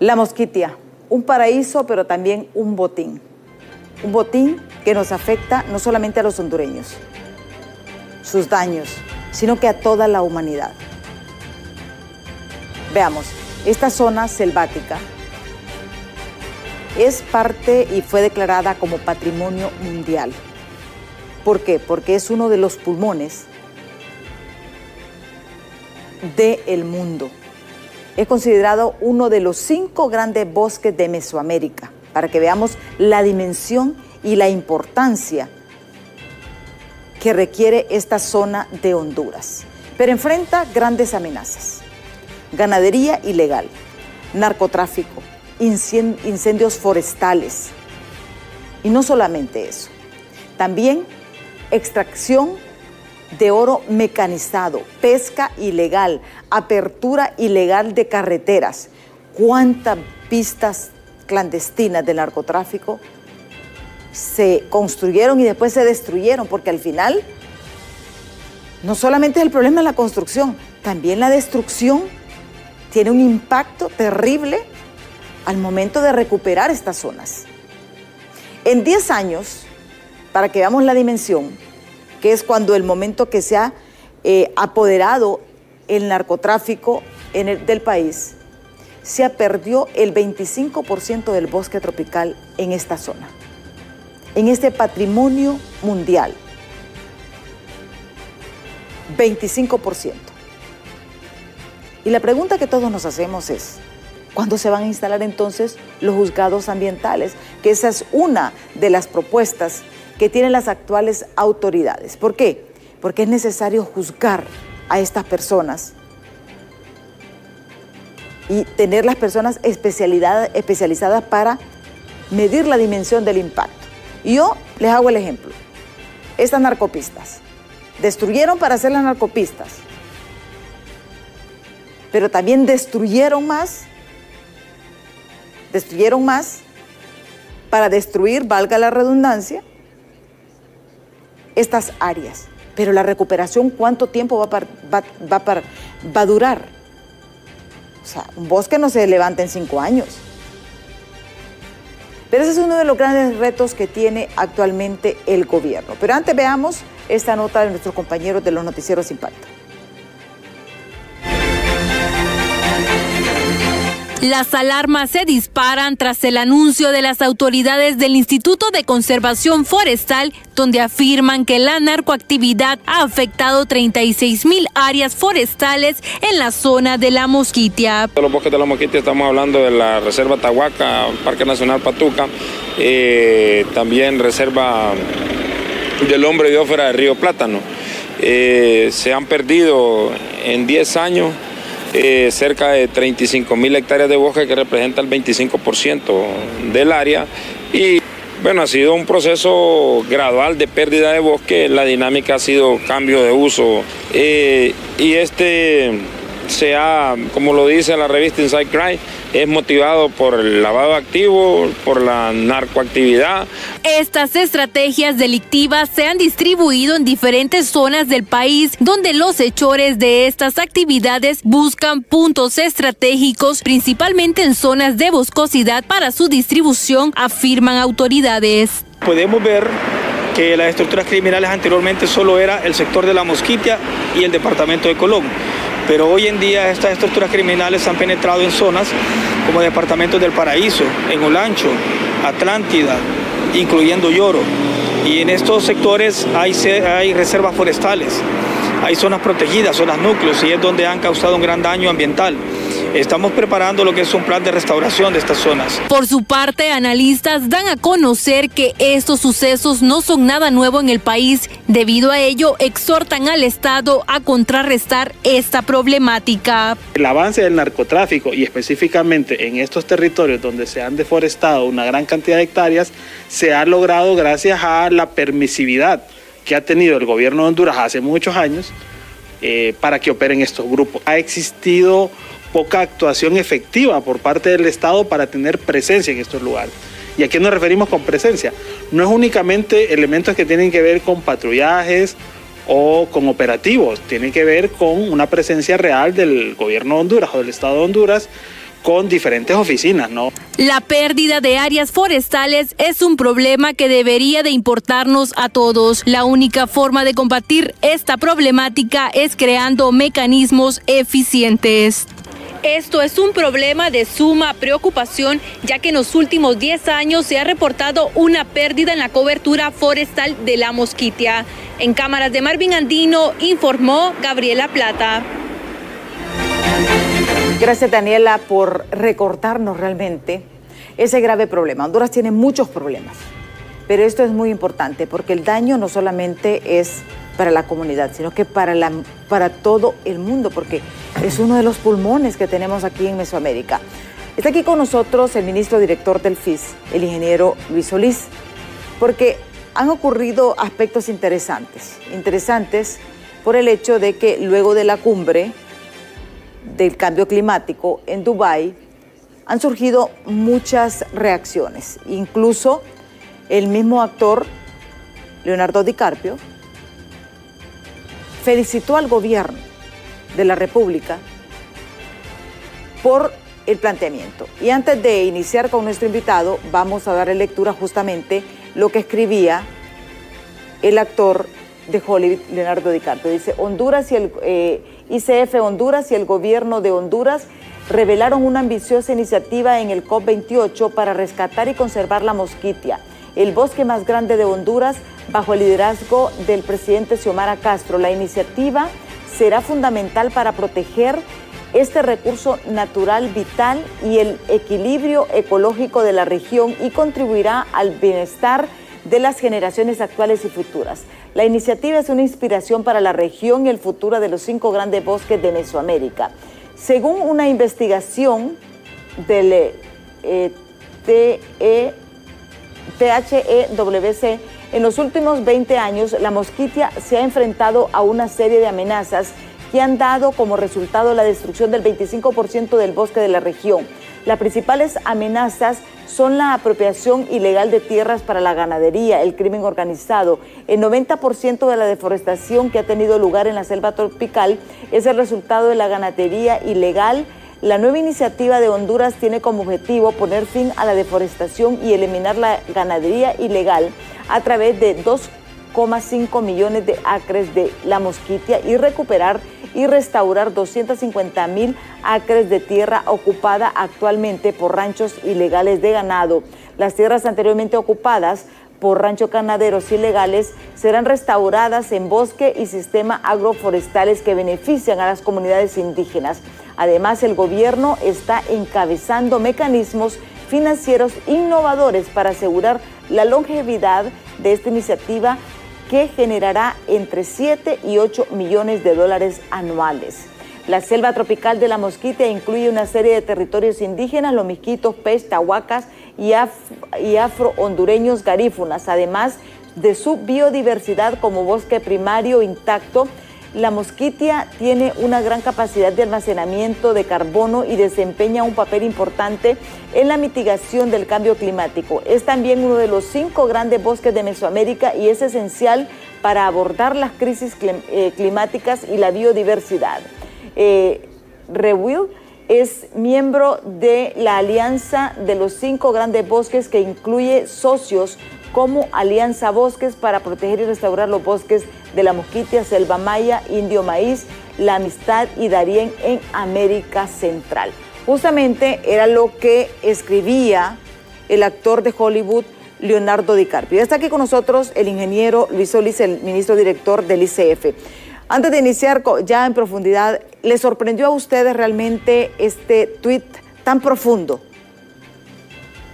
La Mosquitia, un paraíso, pero también un botín. Un botín que nos afecta no solamente a los hondureños, sus daños, sino que a toda la humanidad. Veamos, esta zona selvática es parte y fue declarada como patrimonio mundial. ¿Por qué? Porque es uno de los pulmones del mundo. Es considerado uno de los cinco grandes bosques de Mesoamérica, para que veamos la dimensión y la importancia que requiere esta zona de Honduras. Pero enfrenta grandes amenazas. Ganadería ilegal, narcotráfico, incendios forestales. Y no solamente eso, también extracción de oro mecanizado, pesca ilegal, apertura ilegal de carreteras. ¿Cuántas pistas clandestinas de narcotráfico se construyeron y después se destruyeron? Porque al final no solamente es el problema de la construcción, también la destrucción tiene un impacto terrible al momento de recuperar estas zonas. En 10 años, para que veamos la dimensión, que es cuando el momento que se ha eh, apoderado el narcotráfico en el, del país, se perdió el 25% del bosque tropical en esta zona, en este patrimonio mundial. 25%. Y la pregunta que todos nos hacemos es, ¿cuándo se van a instalar entonces los juzgados ambientales? Que esa es una de las propuestas que tienen las actuales autoridades. ¿Por qué? Porque es necesario juzgar a estas personas y tener las personas especializadas para medir la dimensión del impacto. Y yo les hago el ejemplo. Estas narcopistas. Destruyeron para hacer las narcopistas. Pero también destruyeron más. Destruyeron más para destruir, valga la redundancia, estas áreas. Pero la recuperación, ¿cuánto tiempo va, a durar? O sea, un bosque no se levanta en cinco años. Pero ese es uno de los grandes retos que tiene actualmente el gobierno. Pero antes veamos esta nota de nuestros compañeros de los noticieros Impacto. Las alarmas se disparan tras el anuncio de las autoridades del Instituto de Conservación Forestal, donde afirman que la narcoactividad ha afectado 36 mil áreas forestales en la zona de la Mosquitia. Los bosques de la Mosquitia estamos hablando de la Reserva Tahuaca, Parque Nacional Patuca, eh, también Reserva del Hombre Biófera de Río Plátano. Eh, se han perdido en 10 años eh, cerca de 35 mil hectáreas de bosque que representa el 25% del área. Y bueno, ha sido un proceso gradual de pérdida de bosque, la dinámica ha sido cambio de uso. Eh, y este se ha, como lo dice la revista Inside Crime, es motivado por el lavado activo, por la narcoactividad. Estas estrategias delictivas se han distribuido en diferentes zonas del país donde los hechores de estas actividades buscan puntos estratégicos, principalmente en zonas de boscosidad para su distribución, afirman autoridades. Podemos ver que las estructuras criminales anteriormente solo era el sector de la Mosquitia y el departamento de Colón pero hoy en día estas estructuras criminales han penetrado en zonas como departamentos del Paraíso, en Olancho, Atlántida, incluyendo Lloro. Y en estos sectores hay, hay reservas forestales, hay zonas protegidas, zonas núcleos, y es donde han causado un gran daño ambiental. Estamos preparando lo que es un plan de restauración de estas zonas. Por su parte, analistas dan a conocer que estos sucesos no son nada nuevo en el país. Debido a ello, exhortan al Estado a contrarrestar esta problemática. El avance del narcotráfico y específicamente en estos territorios donde se han deforestado una gran cantidad de hectáreas, se ha logrado gracias a la permisividad que ha tenido el gobierno de Honduras hace muchos años eh, para que operen estos grupos. Ha existido poca actuación efectiva por parte del Estado para tener presencia en estos lugares. ¿Y a qué nos referimos con presencia? No es únicamente elementos que tienen que ver con patrullajes o con operativos, tiene que ver con una presencia real del gobierno de Honduras o del Estado de Honduras con diferentes oficinas, ¿no? La pérdida de áreas forestales es un problema que debería de importarnos a todos. La única forma de combatir esta problemática es creando mecanismos eficientes. Esto es un problema de suma preocupación, ya que en los últimos 10 años se ha reportado una pérdida en la cobertura forestal de la mosquitia. En cámaras de Marvin Andino informó Gabriela Plata. Gracias Daniela por recortarnos realmente ese grave problema. Honduras tiene muchos problemas, pero esto es muy importante porque el daño no solamente es para la comunidad, sino que para, la, para todo el mundo, porque es uno de los pulmones que tenemos aquí en Mesoamérica. Está aquí con nosotros el ministro director del FIS, el ingeniero Luis Solís, porque han ocurrido aspectos interesantes, interesantes por el hecho de que luego de la cumbre del cambio climático en Dubái han surgido muchas reacciones, incluso el mismo actor Leonardo DiCaprio felicitó al gobierno de la República por el planteamiento. Y antes de iniciar con nuestro invitado, vamos a darle lectura justamente lo que escribía el actor de Hollywood, Leonardo DiCaprio. Dice, Honduras y el eh, ICF Honduras y el gobierno de Honduras revelaron una ambiciosa iniciativa en el COP28 para rescatar y conservar la mosquitia, el bosque más grande de Honduras, bajo el liderazgo del presidente Xiomara Castro. La iniciativa será fundamental para proteger este recurso natural vital y el equilibrio ecológico de la región y contribuirá al bienestar de las generaciones actuales y futuras. La iniciativa es una inspiración para la región y el futuro de los cinco grandes bosques de Mesoamérica. Según una investigación del eh, THEWC, en los últimos 20 años la mosquitia se ha enfrentado a una serie de amenazas que han dado como resultado la destrucción del 25% del bosque de la región. Las principales amenazas son la apropiación ilegal de tierras para la ganadería, el crimen organizado. El 90% de la deforestación que ha tenido lugar en la selva tropical es el resultado de la ganadería ilegal. La nueva iniciativa de Honduras tiene como objetivo poner fin a la deforestación y eliminar la ganadería ilegal a través de 2,5 millones de acres de la mosquitia y recuperar y restaurar 250 mil acres de tierra ocupada actualmente por ranchos ilegales de ganado. Las tierras anteriormente ocupadas por ranchos ganaderos ilegales serán restauradas en bosque y sistema agroforestales que benefician a las comunidades indígenas. Además, el gobierno está encabezando mecanismos financieros innovadores para asegurar la longevidad de esta iniciativa que generará entre 7 y 8 millones de dólares anuales. La selva tropical de la mosquita incluye una serie de territorios indígenas, los misquitos, pez, tahuacas y, y afro-hondureños garífunas, además de su biodiversidad como bosque primario intacto la mosquitia tiene una gran capacidad de almacenamiento de carbono y desempeña un papel importante en la mitigación del cambio climático. Es también uno de los cinco grandes bosques de Mesoamérica y es esencial para abordar las crisis eh, climáticas y la biodiversidad. Eh, es miembro de la Alianza de los Cinco Grandes Bosques que incluye socios como Alianza Bosques para proteger y restaurar los bosques de la Mosquitia, Selva Maya, Indio Maíz, La Amistad y Darién en América Central. Justamente era lo que escribía el actor de Hollywood Leonardo DiCaprio. Está aquí con nosotros el ingeniero Luis Solís, el ministro director del ICF. Antes de iniciar ya en profundidad, ¿le sorprendió a ustedes realmente este tuit tan profundo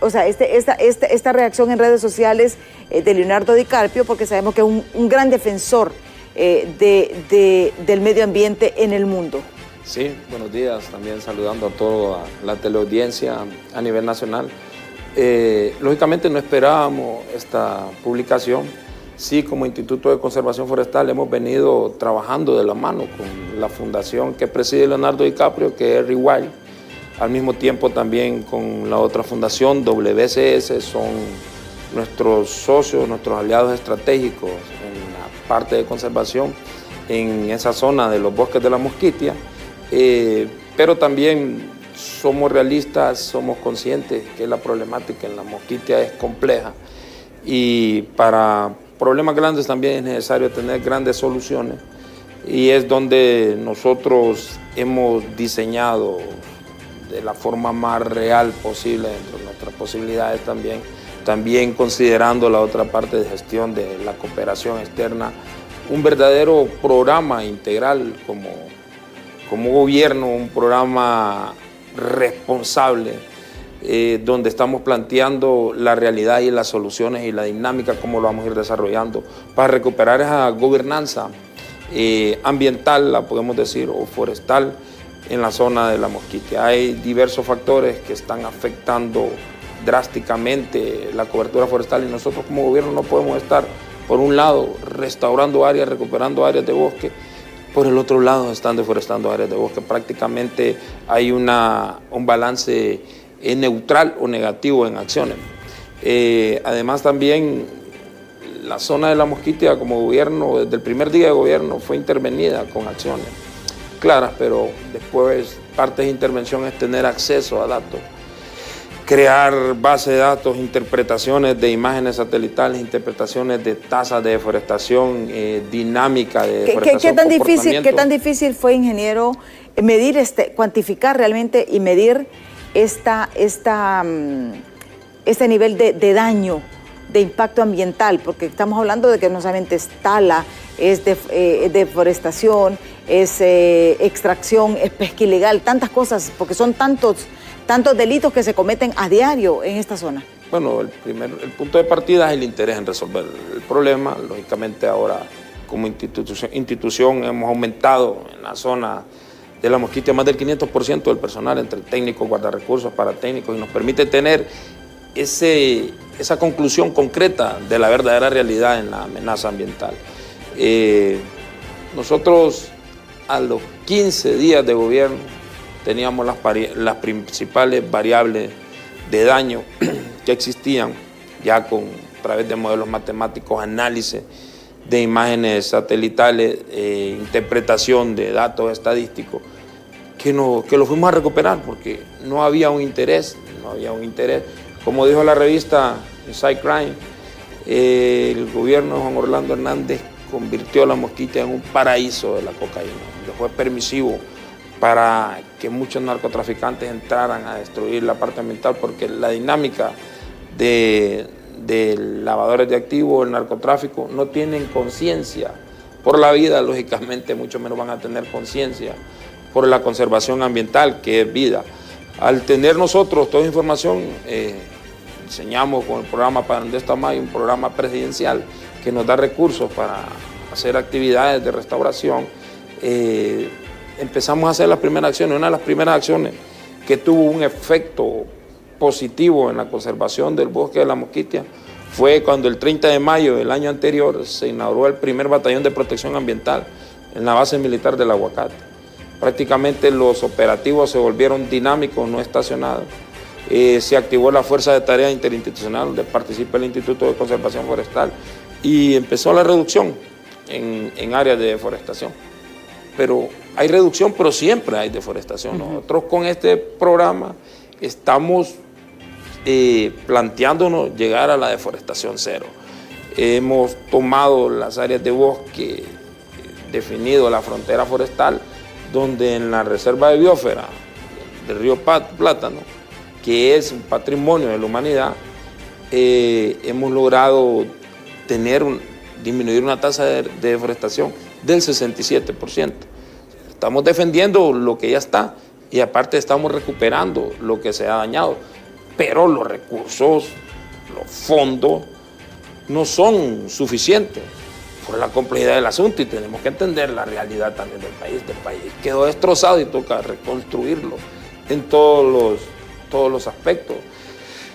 o sea, este, esta, reacción en redes sociales eh, de Leonardo DiCaprio, porque sabemos que es un, gran defensor eh, de, del medio ambiente en el mundo. Sí, buenos días, también saludando a toda la teleaudiencia a nivel nacional. Eh, lógicamente no esperábamos esta publicación. Sí, como Instituto de Conservación Forestal hemos venido trabajando de la mano con la fundación que preside Leonardo DiCaprio, que es Rewild al mismo tiempo también con la otra fundación, WCS, son nuestros socios, nuestros aliados estratégicos en la parte de conservación en esa zona de los bosques de la Mosquitia, eh, pero también somos realistas, somos conscientes que la problemática en la mosquitia es compleja y para problemas grandes también es necesario tener grandes soluciones. Y es donde nosotros hemos diseñado de la forma más real posible dentro de nuestras posibilidades también, también considerando la otra parte de gestión de la cooperación externa, un verdadero programa integral como, como gobierno, un programa responsable, eh, donde estamos planteando la realidad y las soluciones y la dinámica, cómo lo vamos a ir desarrollando, para recuperar esa gobernanza eh, ambiental, la podemos decir, o forestal en la zona de la Mosquitia. Hay diversos factores que están afectando drásticamente la cobertura forestal y nosotros como gobierno no podemos estar, por un lado, restaurando áreas, recuperando áreas de bosque, por el otro lado están deforestando áreas de bosque. Prácticamente hay una, un balance eh, neutral o negativo en acciones. Eh, además también la zona de la Mosquitia como gobierno, desde el primer día de gobierno, fue intervenida con acciones claras, pero después parte de intervención es tener acceso a datos, crear base de datos, interpretaciones de imágenes satelitales, interpretaciones de tasas de deforestación, eh, dinámica de deforestación. ¿Qué, tan difícil, ¿Qué tan difícil fue, ingeniero, medir, este, cuantificar realmente y medir esta, esta, mm, este nivel de, daño? de impacto ambiental, porque estamos hablando de que no solamente es tala, es eh, deforestación, es eh, extracción, es pesca ilegal, tantas cosas, porque son tantos, tantos delitos que se cometen a diario en esta zona. Bueno, el, primer, el punto de partida es el interés en resolver el problema. Lógicamente ahora como institución, institución hemos aumentado en la zona de la mosquita más del 500% del personal entre técnicos, guardarrecursos, paratécnicos y nos permite tener ese, esa conclusión concreta de la verdadera realidad en la amenaza ambiental. Eh, nosotros a los 15 días de gobierno teníamos las, las principales variables de daño que existían ya con a través de modelos matemáticos, análisis de imágenes satelitales, eh, interpretación de datos estadísticos, que, no, que lo fuimos a recuperar porque no había un interés, no había un interés. Como dijo la revista Inside Crime, eh, el gobierno de Juan Orlando Hernández convirtió la mosquita en un paraíso de la cocaína, donde fue permisivo para que muchos narcotraficantes entraran a destruir la parte ambiental, porque la dinámica de, lavadores de activos, el narcotráfico, no tienen conciencia por la vida, lógicamente mucho menos van a tener conciencia por la conservación ambiental, que es vida. Al tener nosotros toda información, eh, diseñamos con el programa está Mayo, un programa presidencial que nos da recursos para hacer actividades de restauración. Eh, empezamos a hacer las primeras acciones. Una de las primeras acciones que tuvo un efecto positivo en la conservación del bosque de la mosquitia fue cuando el 30 de mayo del año anterior se inauguró el primer batallón de protección ambiental en la base militar del aguacate. Prácticamente los operativos se volvieron dinámicos, no estacionados eh, se activó la Fuerza de Tarea Interinstitucional, donde participa el Instituto de Conservación Forestal, y empezó la reducción en, áreas de deforestación. Pero hay reducción, pero siempre hay deforestación. Nosotros con este programa estamos eh, planteándonos llegar a la deforestación cero. Hemos tomado las áreas de bosque, definido la frontera forestal, donde en la reserva de biosfera del río Plátano, que es un patrimonio de la humanidad, eh, hemos logrado tener disminuir una tasa de, deforestación del 67%. Estamos defendiendo lo que ya está y aparte estamos recuperando lo que se ha dañado, pero los recursos, los fondos no son suficientes por la complejidad del asunto y tenemos que entender la realidad también del país. Del país quedó destrozado y toca reconstruirlo en todos los todos los aspectos,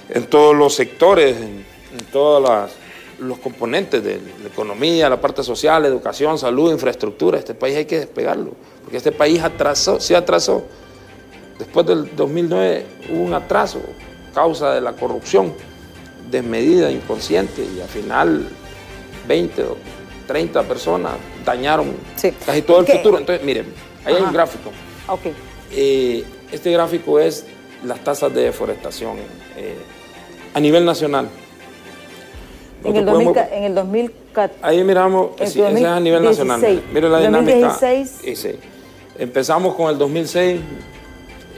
en todos los sectores, en, todos los componentes de la economía, la parte social, educación, salud, infraestructura. Este país hay que despegarlo, porque este país atrasó, se atrasó. Después del 2009 hubo un atraso, causa de la corrupción desmedida, inconsciente, y al final 20 o 30 personas dañaron casi todo el futuro. Entonces, miren, ahí hay un gráfico. eh, este gráfico es las tasas de deforestación eh, a nivel nacional. En el, 2014. Ahí miramos, sí, es a nivel nacional. Mire la dinámica. 2016. Empezamos con el 2006,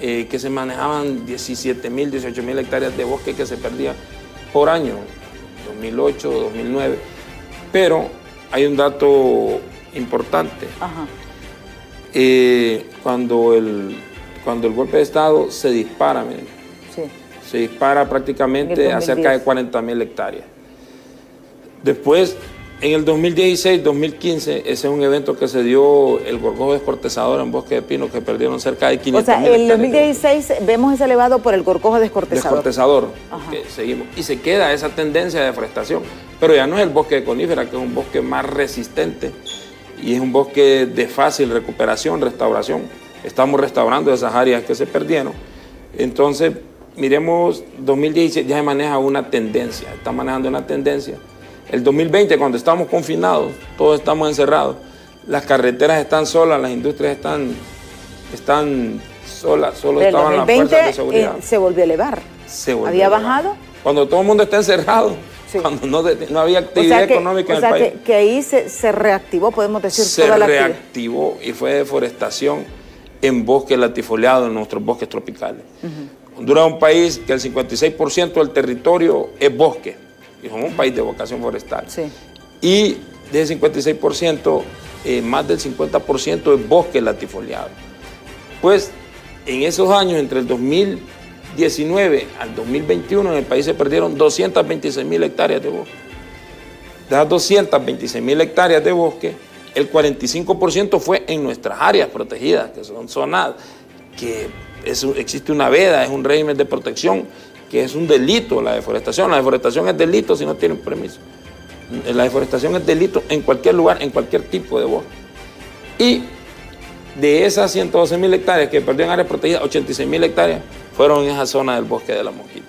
eh, que se manejaban 17 mil, 18 mil hectáreas de bosque que se perdían por año, 2008, 2009. Pero hay un dato importante. Eh, cuando, el, cuando el golpe de Estado se dispara, miren, se dispara prácticamente a cerca de 40 mil hectáreas. Después, en el 2016-2015, ese es un evento que se dio el gorgojo descortezador en Bosque de Pino, que perdieron cerca de 500 O sea, en el 2016 vemos ese elevado por el gorgojo descortezador. Descortezador, seguimos. Y se queda esa tendencia de deforestación. Pero ya no es el bosque de conífera, que es un bosque más resistente y es un bosque de fácil recuperación, restauración. Estamos restaurando esas áreas que se perdieron. Entonces, miremos, 2016 ya se maneja una tendencia, está manejando una tendencia el 2020, cuando estamos confinados, todos estamos encerrados, las carreteras están solas, las industrias están, están solas, solo estaban las fuerzas de seguridad. Eh, se volvió a elevar. Se volvió ¿Había bajado? Cuando todo el mundo está encerrado, cuando no, había actividad económica en el país. Que, ahí se, reactivó, podemos decir, se toda la reactivó y fue deforestación en bosques latifoliados, en nuestros bosques tropicales. Honduras es un país que el 56% del territorio es bosque y somos un país de vocación forestal. Y de ese 56%, eh, más del 50% es bosque latifoliado. Pues en esos años, entre el 2019 al 2021, en el país se perdieron 226 mil hectáreas de bosque. De esas 226 mil hectáreas de bosque, el 45% fue en nuestras áreas protegidas, que son zonas que existe una veda, es un régimen de protección que es un delito la deforestación. La deforestación es delito si no tienen permiso. La deforestación es delito en cualquier lugar, en cualquier tipo de bosque. Y de esas 112 mil hectáreas que perdieron áreas protegidas, 86 mil hectáreas fueron en esa zona del bosque de la mosquita.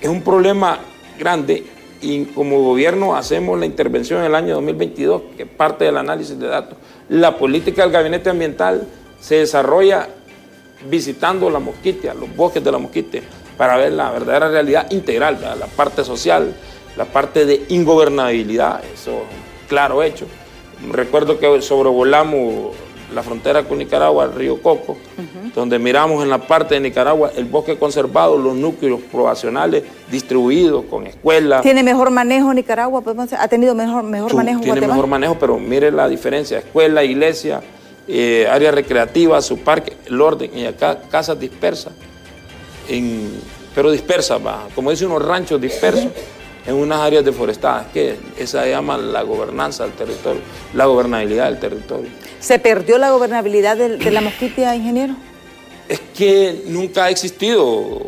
Es un problema grande y como gobierno hacemos la intervención en el año 2022, que parte del análisis de datos. La política del gabinete ambiental se desarrolla visitando la mosquitia, los bosques de la mosquitia, para ver la verdadera realidad integral, la parte social, la parte de ingobernabilidad, eso claro hecho. Recuerdo que sobrevolamos la frontera con Nicaragua, el río Coco, donde miramos en la parte de Nicaragua el bosque conservado, los núcleos poblacionales distribuidos con escuelas. ¿Tiene mejor manejo Nicaragua? ¿Ha tenido mejor, mejor manejo Tiene mejor manejo, pero mire la diferencia, escuela, iglesia, eh, área recreativa, su parque, el orden, y acá casas dispersas pero dispersas, como dicen unos ranchos dispersos en unas áreas deforestadas, que esa se llama la gobernanza del territorio, la gobernabilidad del territorio. ¿Se perdió la gobernabilidad de, la mosquitia, ingeniero? Es que nunca ha existido,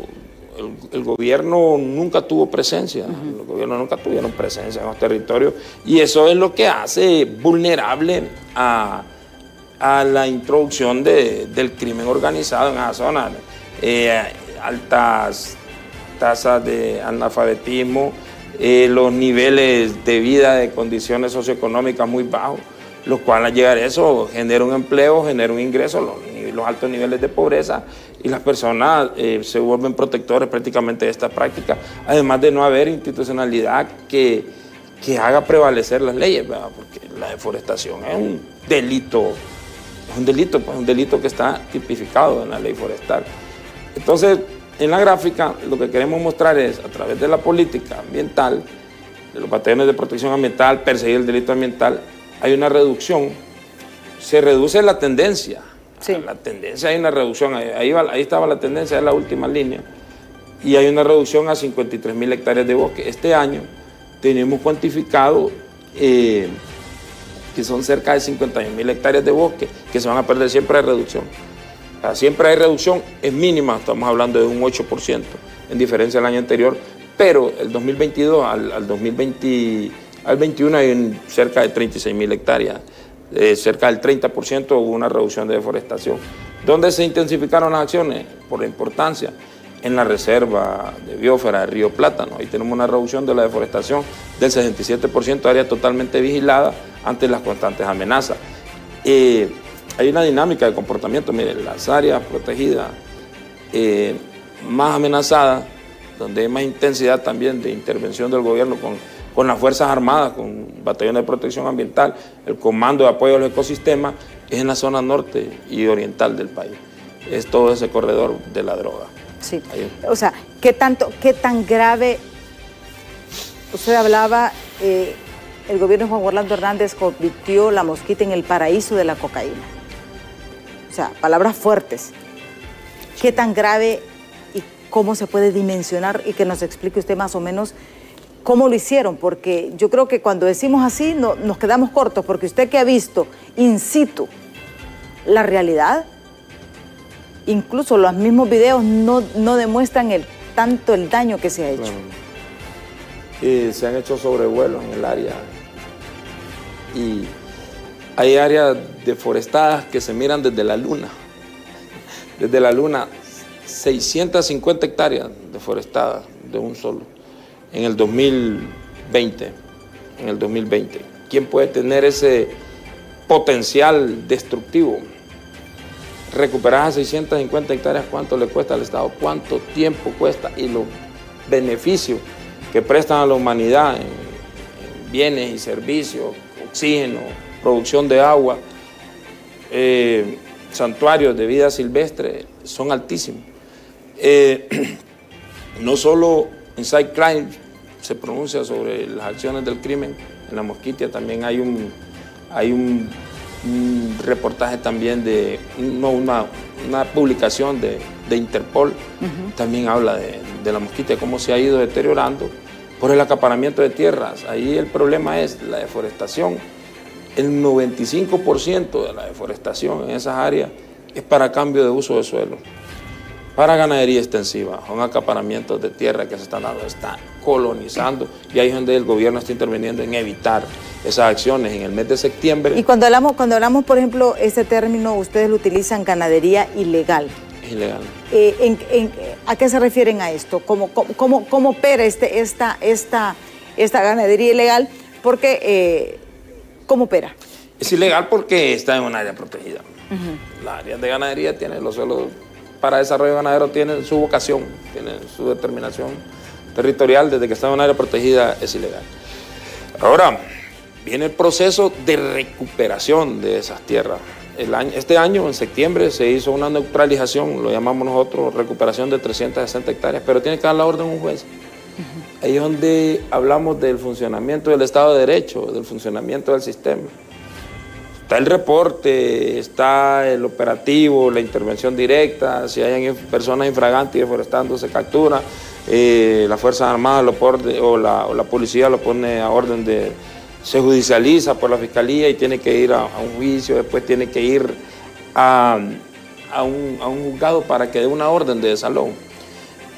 el, gobierno nunca tuvo presencia, los gobiernos nunca tuvieron presencia en los territorios y eso es lo que hace vulnerable a, la introducción del crimen organizado en esa zona. Eh, altas tasas de analfabetismo, eh, los niveles de vida, de condiciones socioeconómicas muy bajos, lo cual al llegar a eso genera un empleo, genera un ingreso, los, altos niveles de pobreza y las personas eh, se vuelven protectores prácticamente de esta práctica, además de no haber institucionalidad que, que haga prevalecer las leyes, porque la deforestación es un delito, es un delito, pues, un delito que está tipificado en la ley forestal. Entonces, en la gráfica lo que queremos mostrar es, a través de la política ambiental, de los batallones de protección ambiental, perseguir el delito ambiental, hay una reducción, se reduce la tendencia. La tendencia hay una reducción, ahí, ahí, estaba la tendencia, es la última línea, y hay una reducción a 53 mil hectáreas de bosque. Este año tenemos cuantificado eh, que son cerca de 51 mil hectáreas de bosque que se van a perder siempre de reducción siempre hay reducción, es mínima, estamos hablando de un 8% en diferencia al año anterior, pero el 2022 al, 2020, al 21 hay cerca de 36 mil hectáreas, eh, cerca del 30% hubo una reducción de deforestación. ¿Dónde se intensificaron las acciones? Por la importancia en la reserva de biosfera de Río Plátano. Ahí tenemos una reducción de la deforestación del 67%, área totalmente vigilada ante las constantes amenazas. Eh, hay una dinámica de comportamiento. Miren, las áreas protegidas eh, más amenazadas, donde hay más intensidad también de intervención del gobierno con, con las Fuerzas Armadas, con batallones de protección ambiental, el Comando de Apoyo al Ecosistema, es en la zona norte y oriental del país. Es todo ese corredor de la droga. Sí. O sea, ¿qué, tanto, qué tan grave? Usted hablaba, eh, el gobierno de Juan Orlando Hernández convirtió la mosquita en el paraíso de la cocaína. O sea, palabras fuertes. ¿Qué tan grave y cómo se puede dimensionar? Y que nos explique usted más o menos cómo lo hicieron, porque yo creo que cuando decimos así no, nos quedamos cortos, porque usted que ha visto in situ la realidad, incluso los mismos videos no, demuestran el, tanto el daño que se ha hecho. Y se han hecho sobrevuelos en el área y hay áreas deforestadas que se miran desde la luna. Desde la luna, 650 hectáreas deforestadas de un solo en el 2020. En el 2020. ¿Quién puede tener ese potencial destructivo? Recuperar a 650 hectáreas, ¿cuánto le cuesta al Estado? ¿Cuánto tiempo cuesta? Y los beneficios que prestan a la humanidad en, bienes y servicios, oxígeno, producción de agua, eh, santuarios de vida silvestre, son altísimos. Eh, no solo Inside Crime se pronuncia sobre las acciones del crimen. En la Mosquitia también hay un, hay un, reportaje también de, no, una, una publicación de, Interpol, también habla de, de, la Mosquitia, cómo se ha ido deteriorando por el acaparamiento de tierras. Ahí el problema es la deforestación. El 95% de la deforestación en esas áreas es para cambio de uso de suelo para ganadería extensiva, son acaparamientos de tierra que se están dando, están colonizando y ahí es donde el gobierno está interviniendo en evitar esas acciones en el mes de septiembre. Y cuando hablamos, cuando hablamos por ejemplo, ese término, ustedes lo utilizan ganadería ilegal. ilegal. Eh, ¿A qué se refieren a esto? ¿Cómo, cómo, cómo opera este, esta, esta, esta ganadería ilegal? Porque, eh, ¿cómo opera? Es ilegal porque está en un área protegida. La área de ganadería tiene los suelos para desarrollo ganadero tienen su vocación, tienen su determinación territorial, desde que está en un área protegida es ilegal. Ahora, viene el proceso de recuperación de esas tierras. El año, este año, en septiembre, se hizo una neutralización, lo llamamos nosotros recuperación de 360 hectáreas, pero tiene que dar la orden un juez. Ahí es donde hablamos del funcionamiento del Estado de Derecho, del funcionamiento del sistema. Está el reporte, está el operativo, la intervención directa, si hay personas infragantes deforestando se captura, eh, la Fuerza Armada lo pone, o, la, policía lo pone a orden de, se judicializa por la fiscalía y tiene que ir a, un juicio, después tiene que ir a, un, a, un, juzgado para que dé una orden de desalón.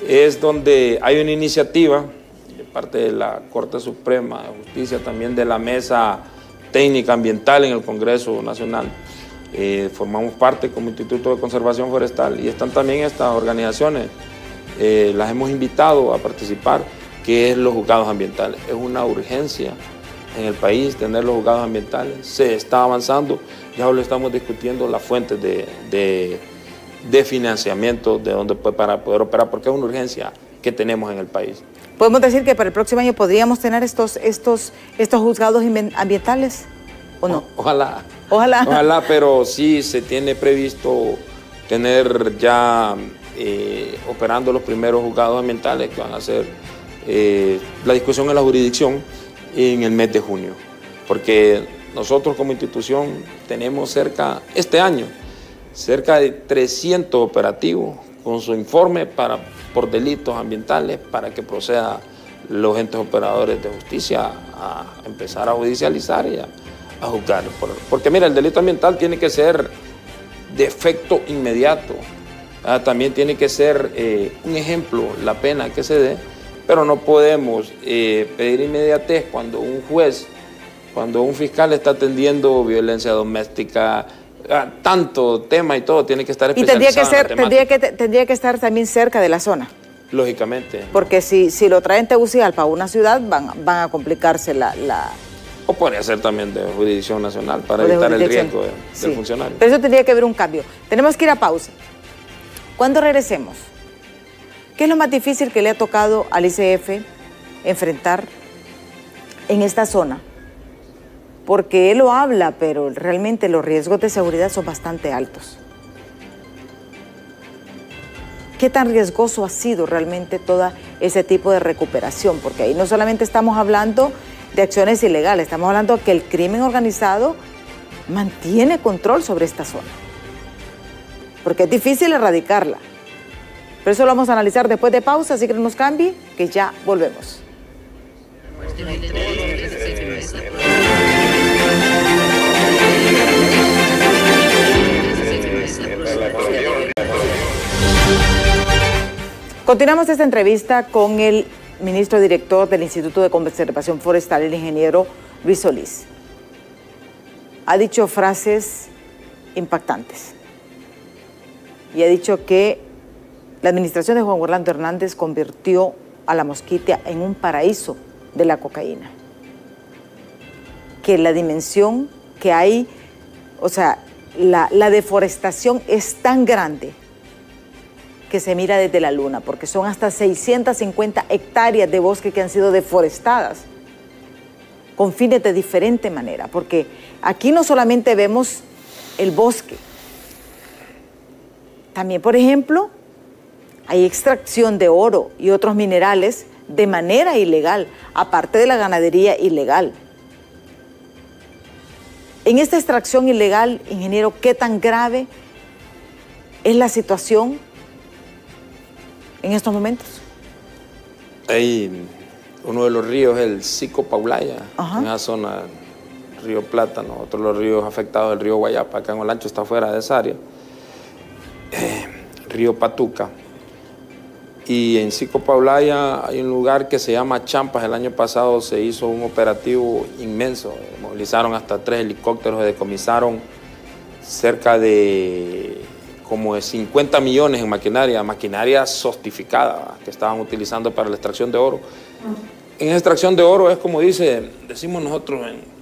Es donde hay una iniciativa parte de la Corte Suprema de Justicia, también de la Mesa técnica ambiental en el Congreso Nacional. Eh, formamos parte como Instituto de Conservación Forestal y están también estas organizaciones, eh, las hemos invitado a participar, que es los juzgados ambientales. Es una urgencia en el país tener los juzgados ambientales, se está avanzando, ya lo estamos discutiendo las fuentes de, de, financiamiento de donde para poder operar, porque es una urgencia que tenemos en el país. ¿Podemos decir que para el próximo año podríamos tener estos, estos, estos juzgados ambientales o no? ojalá. Ojalá. Ojalá, pero sí se tiene previsto tener ya eh, operando los primeros juzgados ambientales que van a ser eh, la discusión en la jurisdicción en el mes de junio. Porque nosotros como institución tenemos cerca, este año, cerca de 300 operativos con su informe para, por delitos ambientales para que proceda los entes operadores de justicia a empezar a judicializar y a, juzgar. porque mira, el delito ambiental tiene que ser de efecto inmediato. Ah, también tiene que ser eh, un ejemplo la pena que se dé, pero no podemos eh, pedir inmediatez cuando un juez, cuando un fiscal está atendiendo violencia doméstica, tanto tema y todo, tiene que estar especializado. Y tendría que, ser, tendría, que, tendría que estar también cerca de la zona. Lógicamente. Porque si, si lo traen Tegucigalpa a una ciudad, van, van a complicarse la, o podría ser también de jurisdicción nacional para evitar el riesgo del funcionario. Pero eso tendría que haber un cambio. Tenemos que ir a pausa. Cuando regresemos, ¿qué es lo más difícil que le ha tocado al ICF enfrentar en esta zona? Porque él lo habla, pero realmente los riesgos de seguridad son bastante altos. ¿Qué tan riesgoso ha sido realmente todo ese tipo de recuperación? Porque ahí no solamente estamos hablando de acciones ilegales, estamos hablando de que el crimen organizado mantiene control sobre esta zona. Porque es difícil erradicarla. Pero eso lo vamos a analizar después de pausa, así que no nos cambie, que ya volvemos. Continuamos esta entrevista con el ministro director del Instituto de Conservación Forestal, el ingeniero Luis Solís. Ha dicho frases impactantes y ha dicho que la administración de Juan Orlando Hernández convirtió a la mosquitia en un paraíso de la cocaína. Que la dimensión que hay, o sea, la, la deforestación es tan grande que se mira desde la luna, porque son hasta 650 hectáreas de bosque que han sido deforestadas con fines de diferente manera, porque aquí no solamente vemos el bosque, también, por ejemplo, hay extracción de oro y otros minerales de manera ilegal, aparte de la ganadería ilegal. En esta extracción ilegal, ingeniero, ¿qué tan grave es la situación en estos momentos? Hay uno de los ríos, el Cico Paulaya, en esa zona, río Plátano, otro de los ríos afectados, el río Guayapa, acá en Olancho está fuera de esa área, eh, río Patuca. Y en Cico Paulaya hay un lugar que se llama Champas. El año pasado se hizo un operativo inmenso. Movilizaron hasta tres helicópteros, decomisaron cerca de como de 50 millones en maquinaria, maquinaria sostificada que estaban utilizando para la extracción de oro. En extracción de oro es como dice, decimos nosotros, en,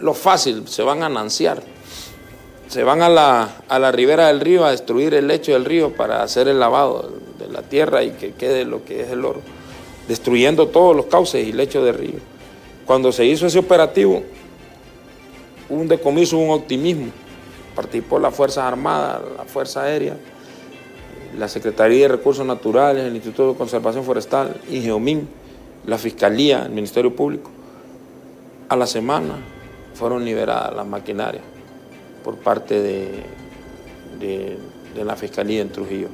lo fácil, se van a nanciar. Se van a la, a la ribera del río a destruir el lecho del río para hacer el lavado de la tierra y que quede lo que es el oro, destruyendo todos los cauces y lechos del río. Cuando se hizo ese operativo, hubo un decomiso, un optimismo participó la Fuerzas Armadas, la Fuerza Aérea, la Secretaría de Recursos Naturales, el Instituto de Conservación Forestal, INGEOMIN, la Fiscalía, el Ministerio Público. A la semana fueron liberadas las maquinarias por parte de, de, la Fiscalía en Trujillo.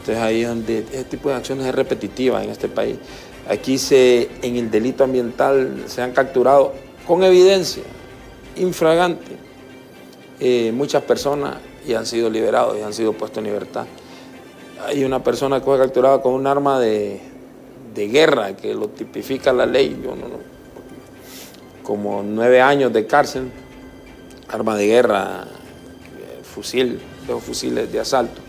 Entonces ahí es donde este tipo de acciones es repetitiva en este país. Aquí se, en el delito ambiental se han capturado con evidencia infragante eh, muchas personas y han sido liberados y han sido puestos en libertad. Hay una persona que fue capturada con un arma de, guerra que lo tipifica la ley, yo no, como nueve años de cárcel, arma de guerra, fusil, dos fusiles de asalto,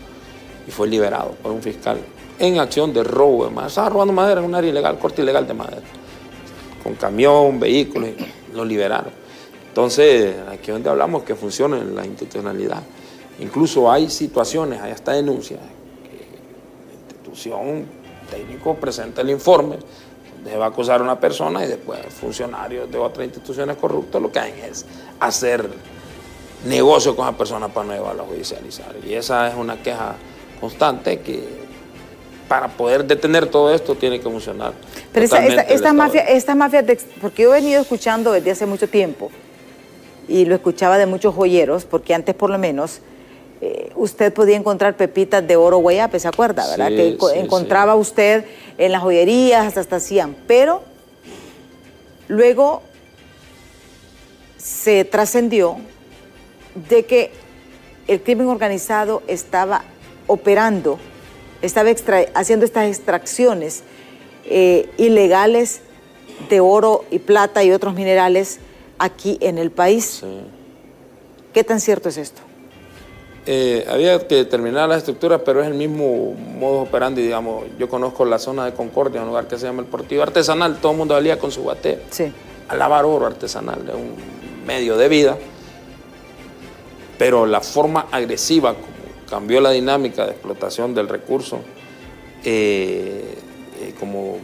y fue liberado por un fiscal en acción de robo de madera. Estaba robando madera en un área ilegal, corte ilegal de madera, con camión, vehículos, lo liberaron. Entonces, aquí es donde hablamos que funciona la institucionalidad. Incluso hay situaciones, hay hasta denuncias, que la institución técnico presenta el informe, donde se va a acusar a una persona y después funcionarios de otras instituciones corruptas lo que hacen es hacer negocio con esa persona para no llevarla a judicializar. Y esa es una queja constante que para poder detener todo esto tiene que funcionar. Pero esta, esta, mafia, esta mafia, porque yo he venido escuchando desde hace mucho tiempo, y lo escuchaba de muchos joyeros, porque antes por lo menos eh, usted podía encontrar pepitas de oro guayape, ¿se acuerda? ¿Verdad? que encontraba usted en las joyerías, hasta hacían, pero luego se trascendió de que el crimen organizado estaba operando, estaba haciendo estas extracciones eh, ilegales de oro y plata y otros minerales aquí en el país. ¿Qué tan cierto es esto? Eh, había que determinar la estructura, pero es el mismo modo operandi, digamos. Yo conozco la zona de Concordia, un lugar que se llama el Portillo Artesanal, todo el mundo salía con su bate. Sí. a lavar oro artesanal, es un medio de vida, pero la forma agresiva como cambió la dinámica de explotación del recurso, eh, eh, como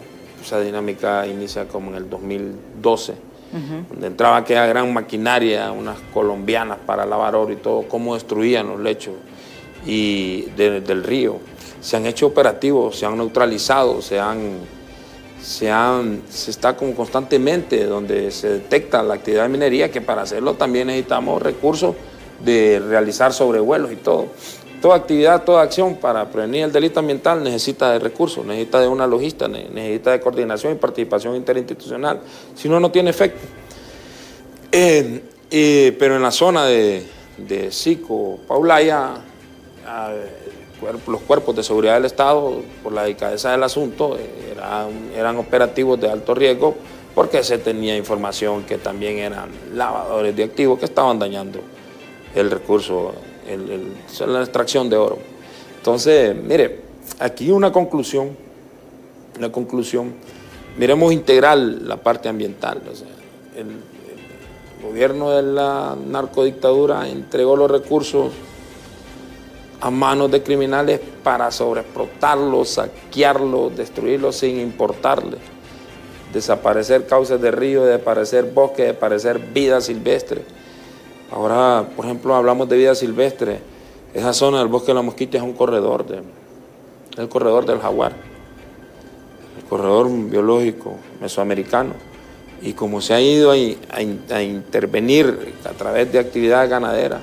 esa dinámica inicia como en el 2012, donde entraba aquella gran maquinaria, unas colombianas para lavar oro y todo, cómo destruían los lechos y del río. Se han hecho operativos, se han neutralizado, se han, se han, se está como constantemente donde se detecta la actividad de minería, que para hacerlo también necesitamos recursos de realizar sobrevuelos y todo. Toda actividad, toda acción para prevenir el delito ambiental necesita de recursos, necesita de una logista, necesita de coordinación y participación interinstitucional. Si no, no tiene efecto. Eh, eh, pero en la zona de, Sico, Paulaya, los cuerpos de seguridad del Estado, por la delicadeza del asunto, eran, eran operativos de alto riesgo porque se tenía información que también eran lavadores de activos que estaban dañando el recurso la extracción de oro. Entonces, mire, aquí una conclusión, una conclusión, miremos integral la parte ambiental. el, gobierno de la narcodictadura entregó los recursos a manos de criminales para sobreexplotarlos, saquearlos, destruirlos sin importarles, desaparecer cauces de río, desaparecer bosques, desaparecer vida silvestre Ahora, por ejemplo, hablamos de vida silvestre. Esa zona del bosque de la Mosquita es un corredor, de, el corredor del jaguar, el corredor biológico mesoamericano. Y como se ha ido a, intervenir a través de actividades ganaderas,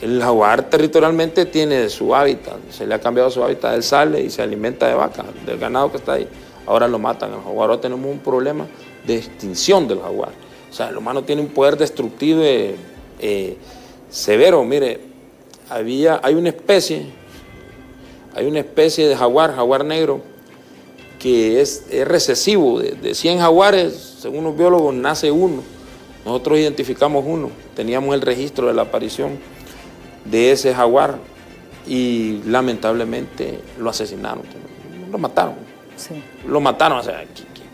el jaguar territorialmente tiene su hábitat, se le ha cambiado su hábitat, él sale y se alimenta de vaca, del ganado que está ahí. Ahora lo matan, el jaguar ahora tenemos un problema de extinción del jaguar. O sea, el humano tiene un poder destructivo eh, severo. Mire, había, hay una especie, hay una especie de jaguar, jaguar negro, que es, recesivo. De, 100 jaguares, según los biólogos, nace uno. Nosotros identificamos uno, teníamos el registro de la aparición de ese jaguar y lamentablemente lo asesinaron, lo mataron. Lo mataron, o sea,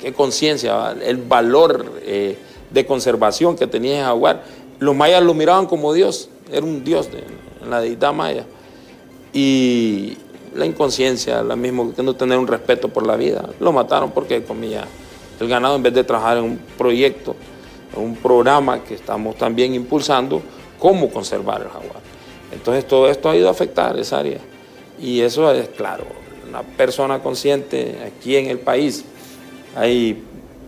qué, conciencia, el valor eh, de conservación que tenía ese jaguar los mayas lo miraban como Dios, era un Dios de, en la deidad maya. Y la inconsciencia, la misma que no tener un respeto por la vida, lo mataron porque comía el ganado en vez de trabajar en un proyecto, un programa que estamos también impulsando, cómo conservar el jaguar. Entonces todo esto ha ido a afectar esa área. Y eso es claro, una persona consciente aquí en el país, hay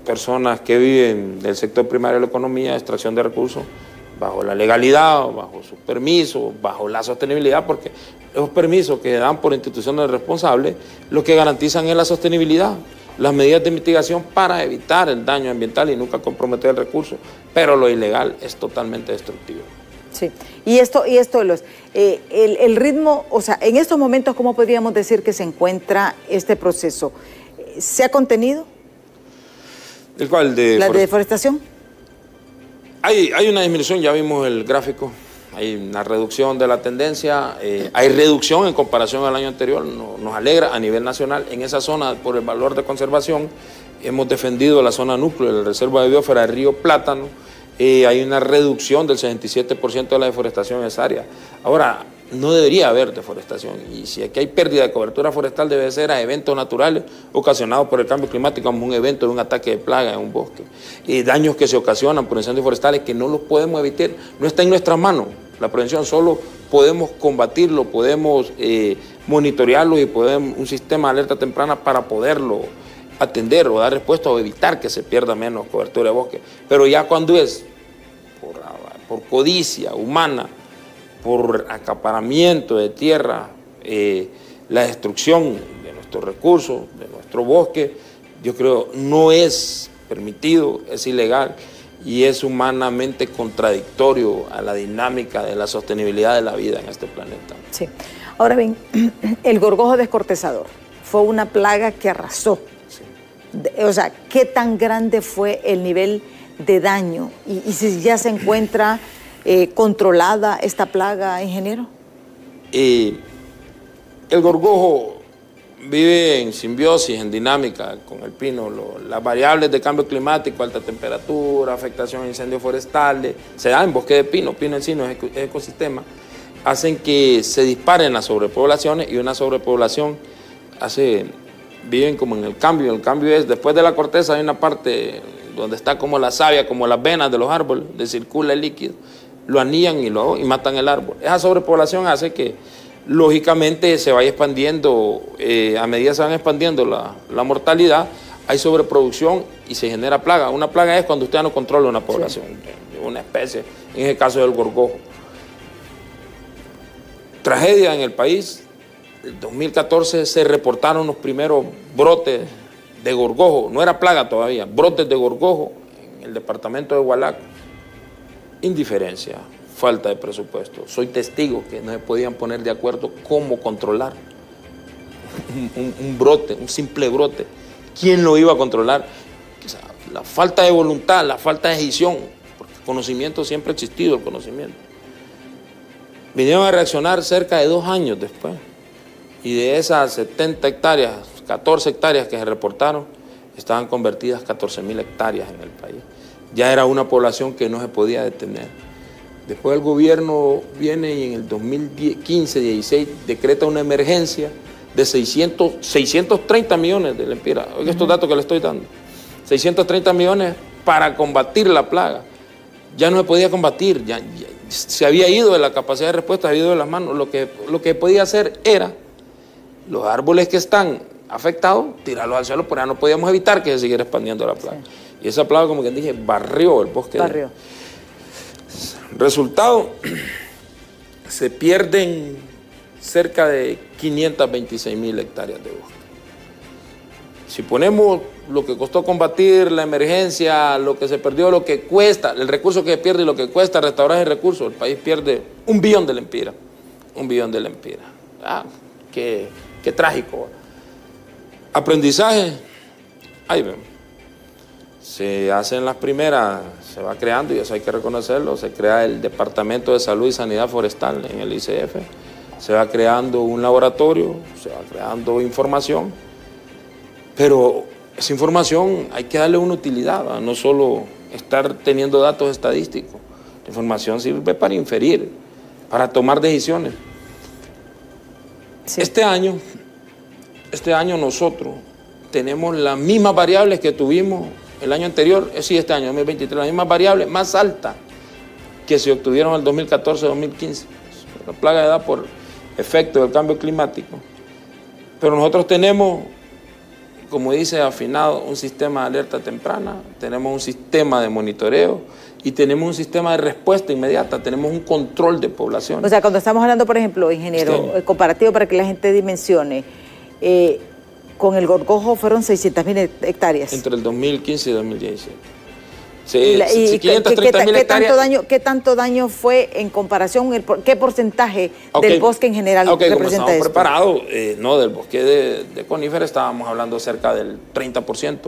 personas que viven del sector primario de la economía, extracción de recursos, bajo la legalidad, bajo sus permisos, bajo la sostenibilidad, porque esos permisos que dan por instituciones responsables lo que garantizan es la sostenibilidad, las medidas de mitigación para evitar el daño ambiental y nunca comprometer el recurso, pero lo ilegal es totalmente destructivo. Sí, y esto, y esto los, eh, el, ritmo, o sea, en estos momentos, ¿cómo podríamos decir que se encuentra este proceso? ¿Se ha contenido? ¿El cual? De ¿La deforestación? Hay, una disminución, ya vimos el gráfico, hay una reducción de la tendencia, eh, hay reducción en comparación al año anterior, nos alegra a nivel nacional. En esa zona, por el valor de conservación, hemos defendido la zona núcleo de la Reserva de Biosfera del Río Plátano, eh, hay una reducción del 67% de la deforestación en esa área. Ahora, no debería haber deforestación. Y si aquí hay pérdida de cobertura forestal, debe ser a eventos naturales ocasionados por el cambio climático, como un evento de un ataque de plaga en un bosque. Y daños que se ocasionan por incendios forestales que no los podemos evitar, no está en nuestras manos. La prevención solo podemos combatirlo, podemos eh, monitorearlo y podemos un sistema de alerta temprana para poderlo atender o dar respuesta o evitar que se pierda menos cobertura de bosque. Pero ya cuando es por codicia humana, por acaparamiento de tierra, eh, la destrucción de nuestros recursos, de nuestro bosque, yo creo no es permitido, es ilegal y es humanamente contradictorio a la dinámica de la sostenibilidad de la vida en este planeta. Sí. Ahora bien, el gorgojo descortezador fue una plaga que arrasó. O sea, ¿qué tan grande fue el nivel de daño? y si ya se encuentra eh, controlada esta plaga, ingeniero? el gorgojo vive en simbiosis, en dinámica con el pino. las variables de cambio climático, alta temperatura, afectación a incendios forestales, se da en bosque de pino, pino en sí no es ecosistema, hacen que se disparen las sobrepoblaciones y una sobrepoblación hace, viven como en el cambio. El cambio es, después de la corteza hay una parte donde está como la savia, como las venas de los árboles, donde circula el líquido, lo anillan y, lo, y matan el árbol. Esa sobrepoblación hace que lógicamente se vaya expandiendo, eh, a medida que se van expandiendo la, mortalidad, hay sobreproducción y se genera plaga. Una plaga es cuando usted no controla una población, una especie, en el caso del gorgojo. Tragedia en el país, en 2014 se reportaron los primeros brotes de gorgojo, no era plaga todavía, brotes de gorgojo en el departamento de Hualaco. Indiferencia, falta de presupuesto. Soy testigo que no se podían poner de acuerdo cómo controlar un, brote, un simple brote. ¿Quién lo iba a controlar? la falta de voluntad, la falta de decisión, porque el conocimiento siempre ha existido, el conocimiento. Vinieron a reaccionar cerca de dos años después. Y de esas 70 hectáreas, 14 hectáreas que se reportaron, estaban convertidas 14 mil hectáreas en el país. Ya era una población que no se podía detener. Después el gobierno viene y en el 2015-16 decreta una emergencia de 600, 630 millones de lempiras. Oiga estos datos que le estoy dando. 630 millones para combatir la plaga. Ya no se podía combatir, ya, se había ido de la capacidad de respuesta, se había ido de las manos. Lo que, lo que podía hacer era los árboles que están afectados, tirarlos al suelo, porque ya no podíamos evitar que se siguiera expandiendo la plaga. Y esa plaga, como que dije, barrió el bosque. Barrió. Resultado, se pierden cerca de 526 mil hectáreas de bosque. Si ponemos lo que costó combatir la emergencia, lo que se perdió, lo que cuesta, el recurso que pierde y lo que cuesta restaurar el recurso, el país pierde un billón de lempiras. Un billón de lempiras. Ah, qué, qué trágico. Aprendizaje, ahí vemos. Se hacen las primeras se va creando, y eso hay que reconocerlo, se crea el Departamento de Salud y Sanidad Forestal en el ICF, se va creando un laboratorio, se va creando información, pero esa información hay que darle una utilidad, no solo estar teniendo datos estadísticos. La información sirve para inferir, para tomar decisiones. Este año, este año nosotros tenemos las mismas variables que tuvimos el año anterior, eh, sí, este año, 2023, la misma variable más alta que se obtuvieron en el 2014-2015. La plaga da por efecto del cambio climático. Pero nosotros tenemos, como dice afinado, un sistema de alerta temprana, tenemos un sistema de monitoreo y tenemos un sistema de respuesta inmediata, tenemos un control de población. O sea, cuando estamos hablando, por ejemplo, ingeniero, este comparativo para que la gente dimensione, eh, con el gorgojo fueron 600 mil hectáreas. Entre el 2015 y 2017. Sí, ¿Y, ¿qué, tanto daño, ¿Qué tanto daño fue en comparación, qué porcentaje del bosque en general okay, representa como estamos preparados, eh, no, del bosque de, de, conífera estábamos hablando cerca del 30%,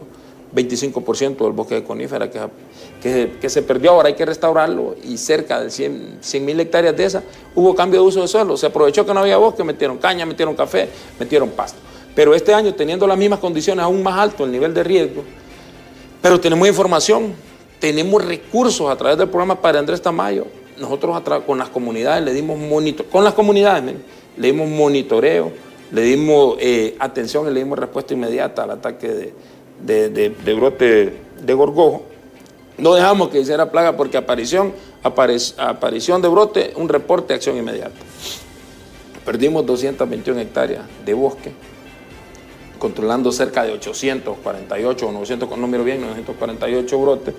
25% del bosque de conífera que, que, se perdió, ahora hay que restaurarlo y cerca de 100 mil hectáreas de esas hubo cambio de uso de suelo, se aprovechó que no había bosque, metieron caña, metieron café, metieron pasto. Pero este año, teniendo las mismas condiciones, aún más alto el nivel de riesgo, pero tenemos información, tenemos recursos a través del programa Padre Andrés Tamayo. Nosotros con las comunidades le dimos con las comunidades le dimos monitoreo, le dimos eh, atención y le dimos respuesta inmediata al ataque de, brote de gorgojo. No dejamos que hiciera plaga porque aparición, aparición de brote, un reporte acción inmediata. Perdimos 221 hectáreas de bosque controlando cerca de 848 o 900, no miro bien, 948 brotes.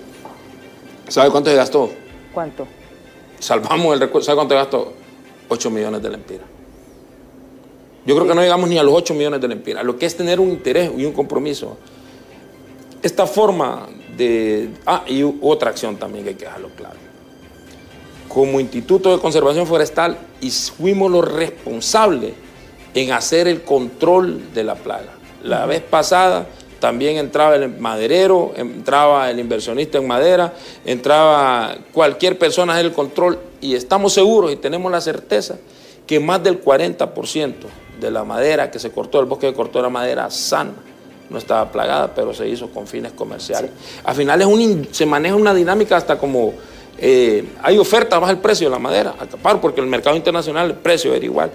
¿Sabe cuánto se gastó? ¿Cuánto? Salvamos el recurso. ¿Sabe cuánto se gastó? 8 millones de lempiras. Yo creo que no llegamos ni a los 8 millones de lempiras. Lo que es tener un interés y un compromiso. Esta forma de... Ah, y otra acción también que hay que dejarlo claro. Como Instituto de Conservación Forestal, y fuimos los responsables en hacer el control de la plaga. La vez pasada también entraba el maderero, entraba el inversionista en madera, entraba cualquier persona en el control y estamos seguros y tenemos la certeza que más del 40% de la madera que se cortó, el bosque que cortó era madera sana, no estaba plagada, pero se hizo con fines comerciales. Al final es un, se maneja una dinámica hasta como eh, hay oferta, baja el precio de la madera, acapar, porque el mercado internacional el precio era igual.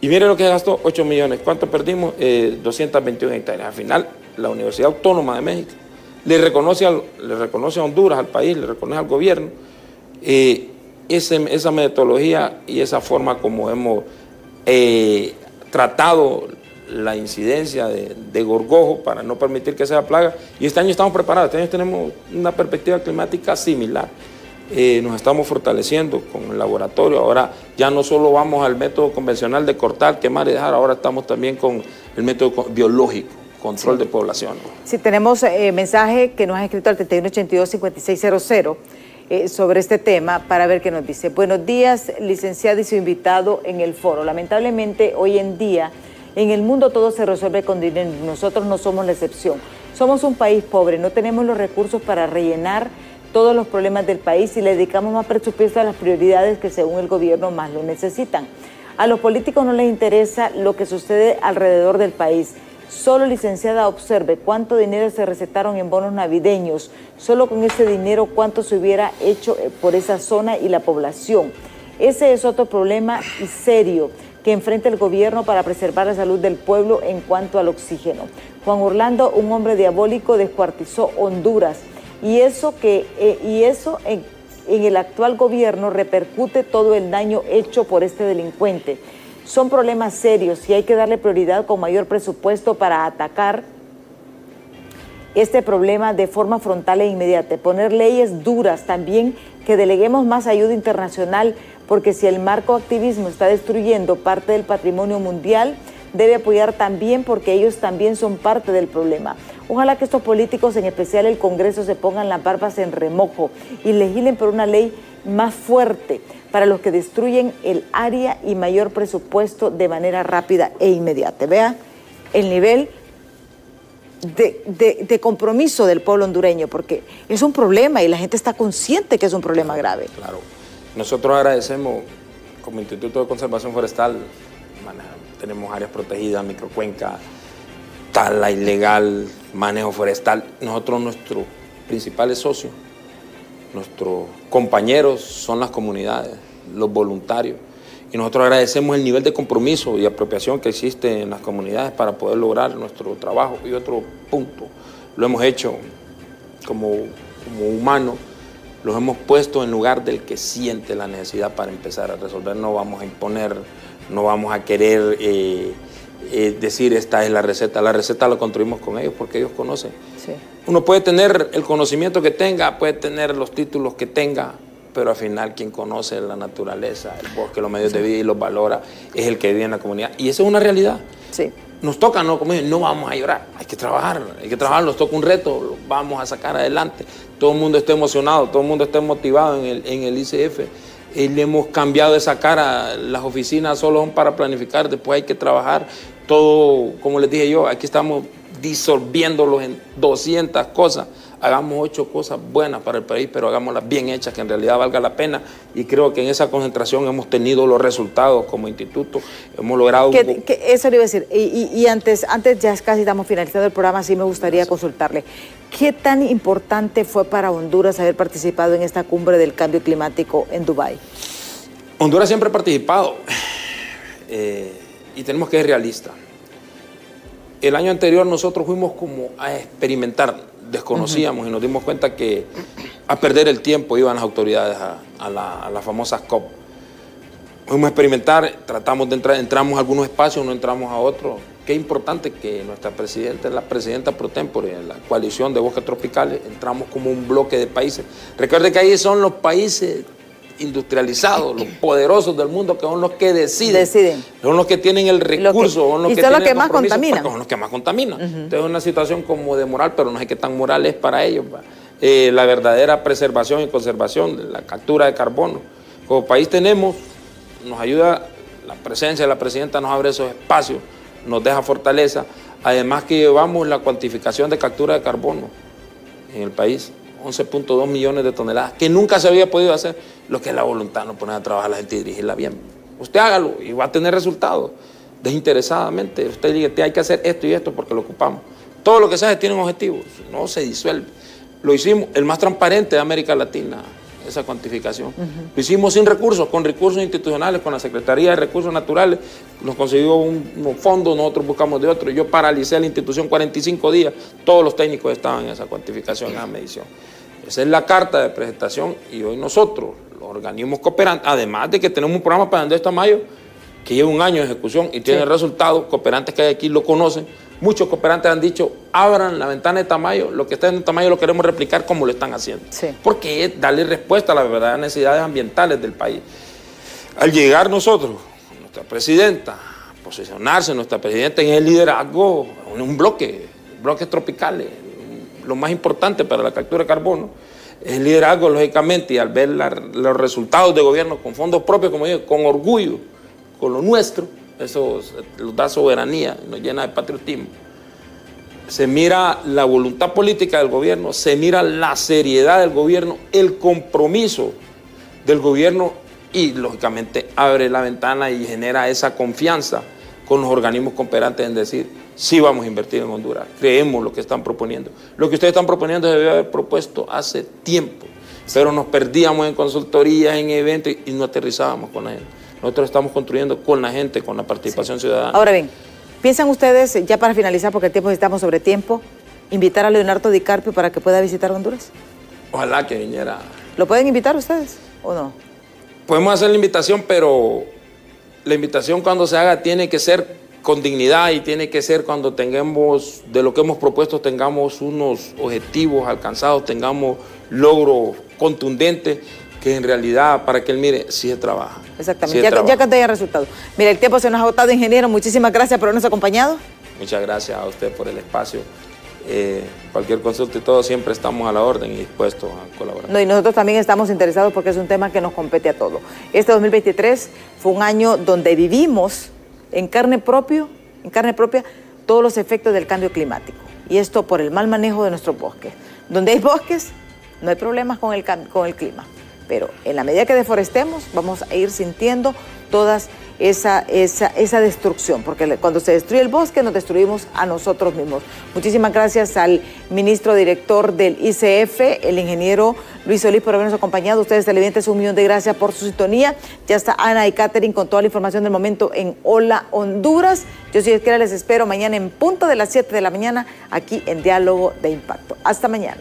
Y mire lo que gastó, 8 millones. ¿Cuánto perdimos? 221 eh, hectáreas. Al final, la Universidad Autónoma de México le reconoce, le reconoce a Honduras, al país, le reconoce al gobierno, eh, esa metodología y esa forma como hemos eh, tratado la incidencia de, gorgojo para no permitir que sea plaga. Y este año estamos preparados, este año tenemos una perspectiva climática similar. Eh, nos estamos fortaleciendo con el laboratorio. Ahora ya no solo vamos al método convencional de cortar, quemar y dejar, ahora estamos también con el método biológico, control de población. Sí, tenemos eh, mensaje que nos ha escrito al 3182-5600 eh, sobre este tema para ver qué nos dice. Buenos días, licenciado y su invitado en el foro. Lamentablemente hoy en día en el mundo todo se resuelve con dinero, nosotros no somos la excepción. Somos un país pobre, no tenemos los recursos para rellenar todos los problemas del país y le dedicamos más presupuesto a las prioridades que según el gobierno más lo necesitan. A los políticos no les interesa lo que sucede alrededor del país. Solo licenciada observe cuánto dinero se recetaron en bonos navideños, solo con ese dinero cuánto se hubiera hecho eh, por esa zona y la población. Ese es otro problema y serio que enfrenta el gobierno para preservar la salud del pueblo en cuanto al oxígeno. Juan Orlando, un hombre diabólico, descuartizó Honduras y eso, que, eh, y eso en, en el actual gobierno repercute todo el daño hecho por este delincuente. Son problemas serios y hay que darle prioridad con mayor presupuesto para atacar este problema de forma frontal e inmediata. Poner leyes duras también, que deleguemos más ayuda internacional, porque si el marco activismo está destruyendo parte del patrimonio mundial, debe apoyar también porque ellos también son parte del problema. Ojalá que estos políticos, en especial el Congreso, se pongan las barbas en remojo y legislen por una ley más fuerte para los que destruyen el área y mayor presupuesto de manera rápida e inmediata. Vea el nivel de, de, compromiso del pueblo hondureño, porque es un problema y la gente está consciente que es un problema grave. Claro. Nosotros agradecemos como Instituto de Conservación Forestal, tenemos áreas protegidas, microcuenca, tala ilegal, manejo forestal. Nosotros, nuestros principales socios, nuestros compañeros son las comunidades, los voluntarios. Y nosotros agradecemos el nivel de compromiso y apropiación que existe en las comunidades para poder lograr nuestro trabajo. Y otro punto, lo hemos hecho como, como humanos, los hemos puesto en lugar del que siente la necesidad para empezar a resolver. No vamos a imponer, no vamos a querer eh, eh, decir esta es la receta. La receta la construimos con ellos porque ellos conocen. Uno puede tener el conocimiento que tenga, puede tener los títulos que tenga, pero al final quien conoce la naturaleza, el bosque, los medios de vida y los valora es el que vive en la comunidad. Y eso es una realidad. Sí. Nos toca, no, como no vamos a llorar, hay que trabajar, hay que trabajar, nos toca un reto, lo vamos a sacar adelante. Todo el mundo está emocionado, todo el mundo está motivado en el, en el ICF. Y le hemos cambiado esa cara, las oficinas solo son para planificar, después hay que trabajar. Todo, como les dije yo, aquí estamos disolviéndolos en 200 cosas hagamos ocho cosas buenas para el país, pero hagámoslas bien hechas, que en realidad valga la pena. Y creo que en esa concentración hemos tenido los resultados como instituto, hemos logrado... Que, eso le iba a decir, y, antes, antes ya casi estamos finalizando el programa, sí me gustaría consultarle, ¿qué tan importante fue para Honduras haber participado en esta cumbre del cambio climático en Dubái? Honduras siempre ha participado eh, y tenemos que ser realistas. El año anterior nosotros fuimos como a experimentar desconocíamos y nos dimos cuenta que a perder el tiempo iban las autoridades a, las famosas COP. Fuimos a experimentar, tratamos de entrar, entramos a algunos espacios, no entramos a otros. Qué importante que nuestra presidenta, la presidenta pro tempore, la coalición de bosques tropicales, entramos como un bloque de países. Recuerde que ahí son los países industrializados, los poderosos del mundo, que son los que deciden. deciden. Son los que tienen el recurso, son los y que son los que más contaminan. Son los que más contaminan. Entonces es una situación como de moral, pero no sé qué tan moral es para ellos. Eh, la verdadera preservación y conservación, la captura de carbono. Como país tenemos, nos ayuda la presencia de la presidenta, nos abre esos espacios, nos deja fortaleza. Además que llevamos la cuantificación de captura de carbono en el país. 11.2 millones de toneladas, que nunca se había podido hacer, lo que es la voluntad, no poner a trabajar a la gente y dirigirla bien. Usted hágalo y va a tener resultados. desinteresadamente. Usted dice, hay que hacer esto y esto porque lo ocupamos. Todo lo que se hace tiene un objetivo, no se disuelve. Lo hicimos el más transparente de América Latina, esa cuantificación. Lo hicimos sin recursos, con recursos institucionales, con la Secretaría de Recursos Naturales, nos consiguió un, unos fondos, nosotros buscamos de otros. Yo paralicé la institución 45 días, todos los técnicos estaban en esa cuantificación, en esa medición. Esa es la carta de presentación y hoy nosotros, los organismos cooperantes, además de que tenemos un programa para Andrés Tamayo que lleva un año de ejecución y tiene resultados, cooperantes que hay aquí lo conocen, muchos cooperantes han dicho, abran la ventana de Tamayo, lo que está en Tamayo lo queremos replicar como lo están haciendo. Porque es darle respuesta a las verdaderas necesidades ambientales del país. Al llegar nosotros, nuestra presidenta, posicionarse nuestra presidenta en el liderazgo, en un bloque, bloques tropicales, lo más importante para la captura de carbono, el liderazgo, lógicamente, y al ver los resultados de gobierno con fondos propios, como digo, con orgullo, con lo nuestro, eso nos da soberanía, nos llena de patriotismo. Se mira la voluntad política del gobierno, se mira la seriedad del gobierno, el compromiso del gobierno y, lógicamente, abre la ventana y genera esa confianza con los organismos cooperantes en decir, sí vamos a invertir en Honduras, creemos lo que están proponiendo. Lo que ustedes están proponiendo se debe haber propuesto hace tiempo, pero nos perdíamos en consultorías, en eventos y no aterrizábamos con la gente. Nosotros estamos construyendo con la gente, con la participación ciudadana. Ahora bien, ¿piensan ustedes, ya para finalizar, porque el tiempo estamos sobre tiempo, invitar a Leonardo DiCarpio para que pueda visitar Honduras? Ojalá que viniera. ¿Lo pueden invitar ustedes o no? Podemos hacer la invitación, pero la invitación cuando se haga tiene que ser con dignidad y tiene que ser cuando tengamos, de lo que hemos propuesto, tengamos unos objetivos alcanzados, tengamos logros contundentes que en realidad para que él mire, sí se trabaja. Exactamente, ya, ya, que te haya resultado. Mira, el tiempo se nos ha agotado, ingeniero. Muchísimas gracias por habernos acompañado. Muchas gracias a usted por el espacio. Eh, cualquier consulta y todo, siempre estamos a la orden y dispuestos a colaborar. No, y nosotros también estamos interesados porque es un tema que nos compete a todos. Este 2023 fue un año donde vivimos en carne, propio, en carne propia todos los efectos del cambio climático. Y esto por el mal manejo de nuestros bosques. Donde hay bosques, no hay problemas con el, con el clima. Pero en la medida que deforestemos, vamos a ir sintiendo todas esa, esa, esa destrucción, porque cuando se destruye el bosque nos destruimos a nosotros mismos. Muchísimas gracias al ministro director del ICF, el ingeniero Luis Solís, por habernos acompañado. Ustedes, televidentes, un millón de gracias por su sintonía. Ya está Ana y Catherine con toda la información del momento en Hola Honduras. Yo, si les quiera, les espero mañana en punto de las 7 de la mañana aquí en Diálogo de Impacto. Hasta mañana.